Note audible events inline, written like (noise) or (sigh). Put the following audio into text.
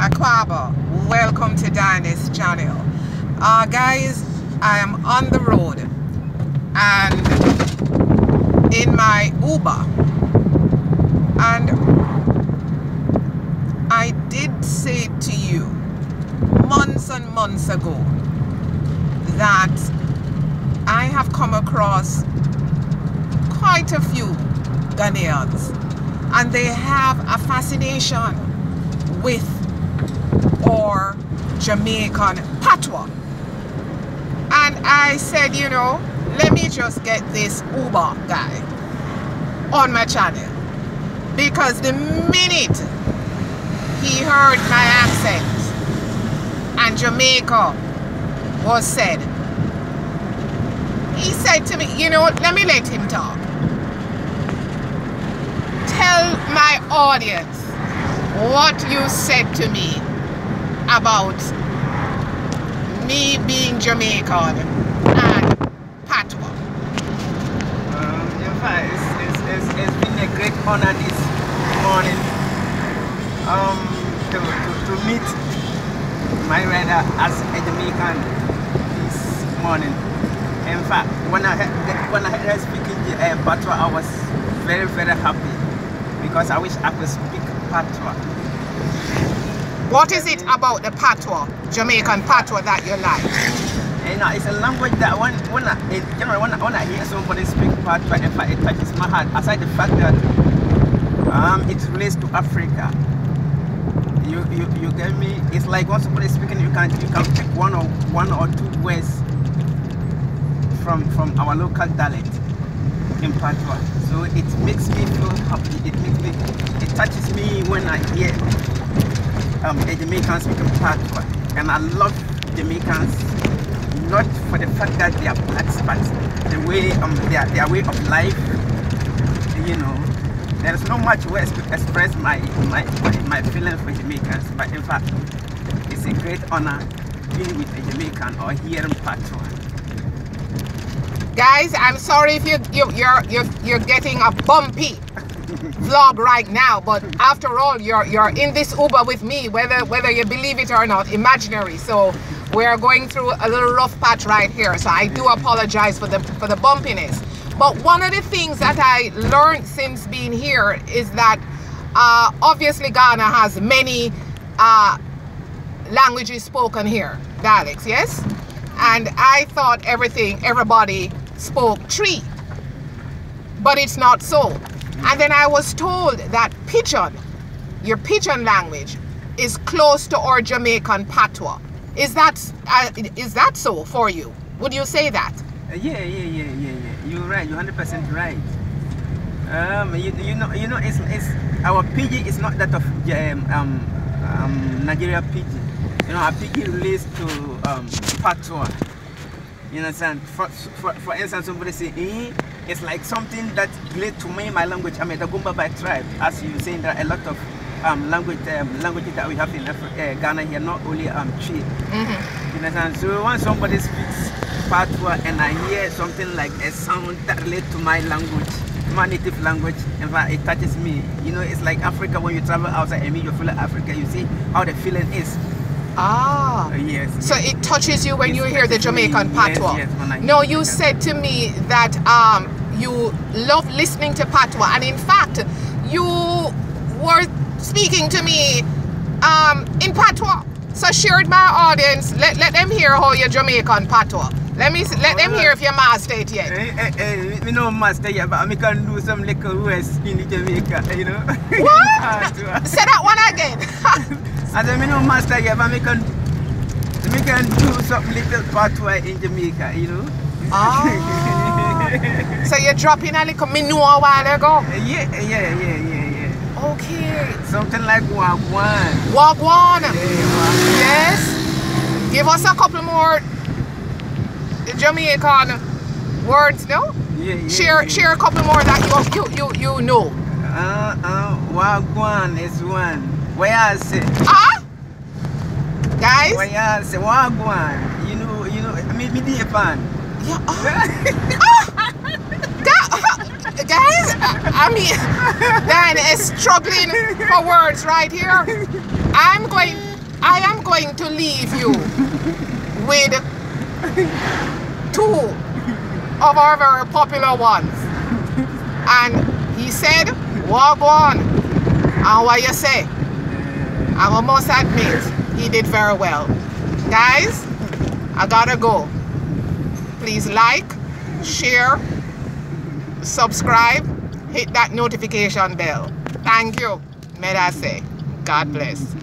Akwaaba. Welcome to Diane's channel. Uh, guys, I am on the road and in my Uber and I did say to you months and months ago that I have come across quite a few Ghanaians and they have a fascination with Jamaican patois. And I said, you know, let me just get this Uber guy on my channel. Because the minute he heard my accent and Jamaica was said, he said to me, you know, let me let him talk. Tell my audience what you said to me about me being Jamaican and patois. Um, fact, it's, it's, it's, it's been a great honor this morning um, to, to, to meet my rider as a Jamaican this morning. In fact, when I heard, when I heard her speaking uh, patois, I was very, very happy because I wish I could speak patois. What is it about the patois, Jamaican patois that you like? You know, it's a language that when when I it, when when I hear somebody speak patois, it touches my heart. Aside the fact that um, it relates to Africa. You, you you get me? It's like when somebody speaking, you can you can pick one or one or two words from from our local dialect in patois. So it makes me feel happy. It makes me it touches me when I hear um, a Jamaican speaking patois, and I love Jamaicans not for the fact that they are blacks, but the way um their their way of life. You know, there's not much words to express my my my, feelings for Jamaicans, but in fact, it's a great honor being with a Jamaican or hearing patois. Guys, I'm sorry if you, you you're you're you're getting a bumpy vlog right now, but after all, you're you're in this Uber with me, whether whether you believe it or not, imaginary. So we're going through a little rough patch right here. So I do apologize for the for the bumpiness. But one of the things that I learned since being here is that uh, obviously Ghana has many uh, languages spoken here, dialects, yes? And I thought everything, everybody spoke Twi, but it's not so. And then I was told that Pidgin, your Pidgin language, is close to our Jamaican patois. Is that uh, is that so for you? Would you say that? Uh, yeah, yeah, yeah, yeah, yeah. You're right. You're hundred percent right. Um, you, you know, you know, it's, it's our PG is not that of um, um, um Nigeria PG. You know, our PG relates to um, patois. You understand? For, for, for instance, somebody say, eh, it's like something that relates to me, my language. I'm a Dagomba by tribe. As you saying, there are a lot of um, language um, languages that we have in Africa, uh, Ghana here, not only um, Twi. Mm -hmm. You understand? So when somebody speaks patois and I hear something like a sound that relates to my language, my native language, in fact, it touches me. You know, it's like Africa when you travel outside and you feel like Africa, you see how the feeling is. Ah. Yes. So it touches you when you hear the Jamaican patois. Yes, yes, no, you said to me that um, you love listening to patois, and in fact, you were speaking to me um, in patois. So shared my audience. Let, let them hear how your Jamaican patois. Let me let them hear if you master it yet. Eh, eh, eh, me no master yet, but I can do some little words in the Jamaica, you know. What? (laughs) Say that one again. (laughs) I said, me no master yet, but me can, me can do some little patois in Jamaica, you know. Ah. (laughs) so you're dropping a little me know a while ago. yeah, yeah, yeah, yeah, yeah. Okay. Something like wagwan. Wagwan. Yeah, wagwan. Yes. Give us a couple more Jamaican words, no? Yeah, yeah, Share yeah. share a couple more that you you you, you know. Uh, uh, wagwan is one. Where I say, Ah? Guys? where I say wagwan. You know, you know, me, me dear fan. Yeah. (laughs) ah. Ga- (laughs) (laughs) guys, I mean, Dan is struggling for words right here. I'm going I am going to leave you with two of our very popular ones. And he said, walk on. And what you say? I must admit, he did very well. Guys, I gotta go. Please like, share, subscribe, hit that notification bell. Thank you. May I say, God bless.